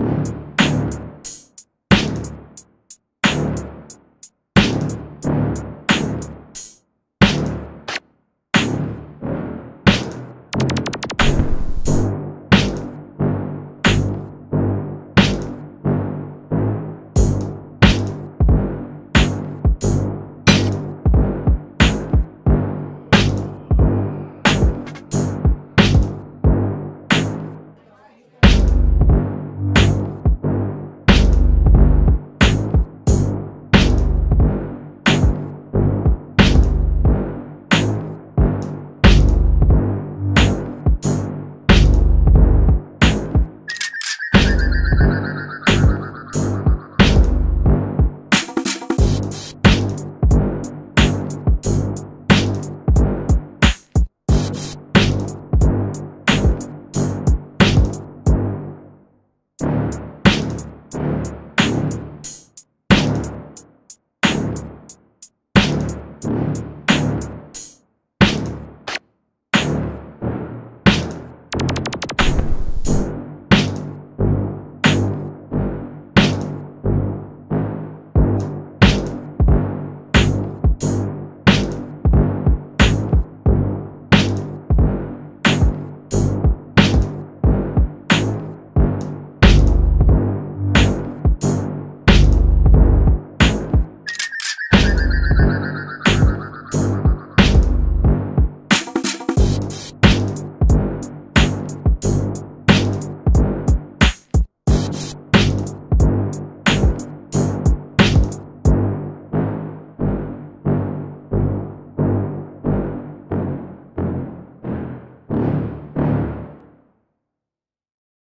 you